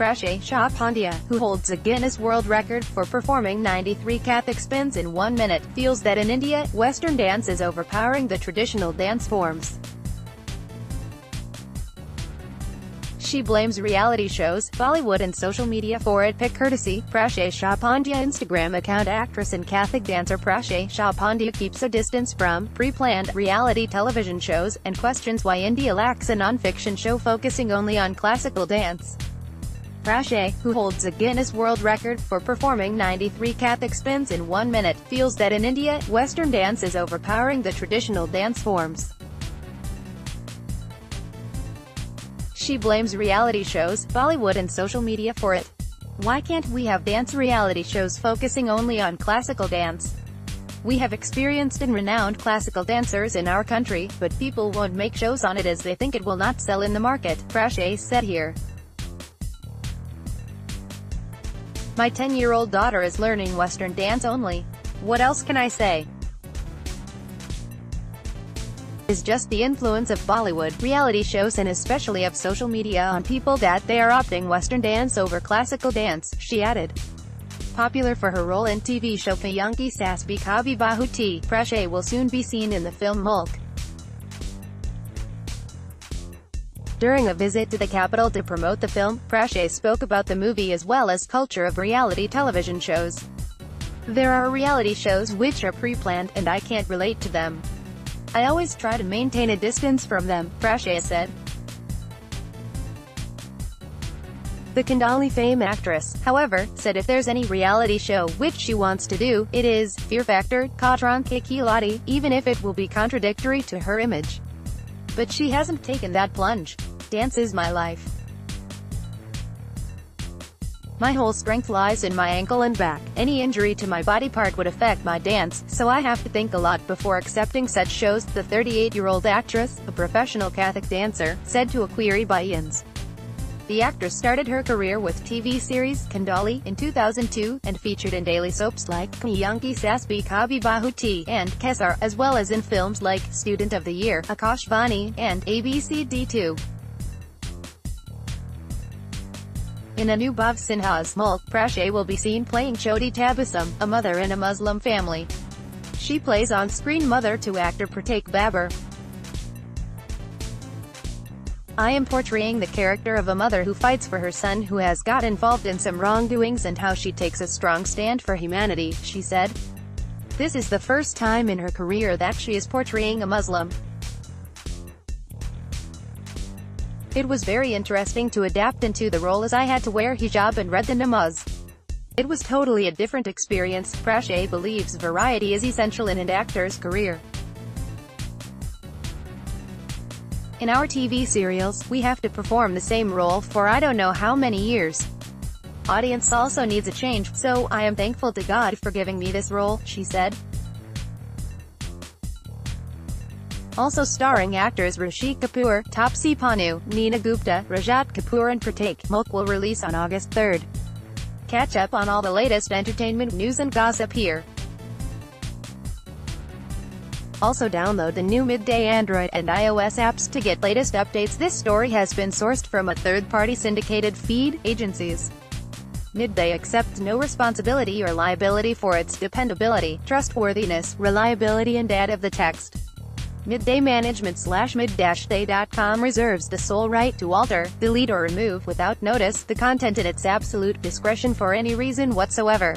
Prachee Shah Paandya, who holds a Guinness World Record for performing 93 Kathak spins in one minute, feels that in India, Western dance is overpowering the traditional dance forms. She blames reality shows, Bollywood and social media for it. Pick courtesy, Shah Paandya Instagram account Actress and Kathak dancer Prachee Shah Paandya keeps a distance from pre-planned reality television shows, and questions why India lacks a non-fiction show focusing only on classical dance. Prachee, who holds a Guinness World Record for performing 93 Kathak spins in one minute, feels that in India, Western dance is overpowering the traditional dance forms. She blames reality shows, Bollywood and social media for it. Why can't we have dance reality shows focusing only on classical dance? We have experienced and renowned classical dancers in our country, but people won't make shows on it as they think it will not sell in the market, Prachee said here. My 10-year-old daughter is learning Western dance only. What else can I say? is just the influence of Bollywood, reality shows and especially of social media on people that they are opting Western dance over classical dance, she added. Popular for her role in TV show Kyunki Saas Bhi Kabhi Bahu Thi, Prachee will soon be seen in the film Mulk. During a visit to the capital to promote the film, Prachee spoke about the movie as well as culture of reality television shows. There are reality shows which are pre-planned, and I can't relate to them. I always try to maintain a distance from them, Prachee said. The Kandali fame actress, however, said if there's any reality show which she wants to do, it is Fear Factor, Khataron Ke Khiladi, even if it will be contradictory to her image. But she hasn't taken that plunge. Dance is my life. My whole strength lies in my ankle and back. Any injury to my body part would affect my dance, so I have to think a lot before accepting such shows, the 38-year-old actress, a professional Kathak dancer, said to a query by IANS. The actress started her career with TV series Kandali in 2002, and featured in daily soaps like Kyunki Saas Bhi Kabhi Bahu Thi and Kesar, as well as in films like Student of the Year, Akashvani, and ABCD2. In a Anubhav Sinha's Mulk, Prachee will be seen playing Choti Tabassum, a mother in a Muslim family. She plays on-screen mother to actor Pratik Babbar. I am portraying the character of a mother who fights for her son who has got involved in some wrongdoings and how she takes a strong stand for humanity, she said. This is the first time in her career that she is portraying a Muslim. It was very interesting to adapt into the role as I had to wear hijab and read the namaz. It was totally a different experience. Prachee believes variety is essential in an actor's career. In our TV serials, we have to perform the same role for I don't know how many years. Audience also needs a change, so I am thankful to God for giving me this role, she said. Also starring actors Rishi Kapoor, Taapsee Pannu, Neena Gupta, Rajat Kapoor and Pratik. Mulk will release on August 3rd. Catch up on all the latest entertainment news and gossip here. Also download the new Midday Android and iOS apps to get latest updates. This story has been sourced from a third-party syndicated feed agencies. Midday accepts no responsibility or liability for its dependability, trustworthiness, reliability and data of the text. Midday Management slash mid-day.com reserves the sole right to alter, delete or remove without notice the content at its absolute discretion for any reason whatsoever.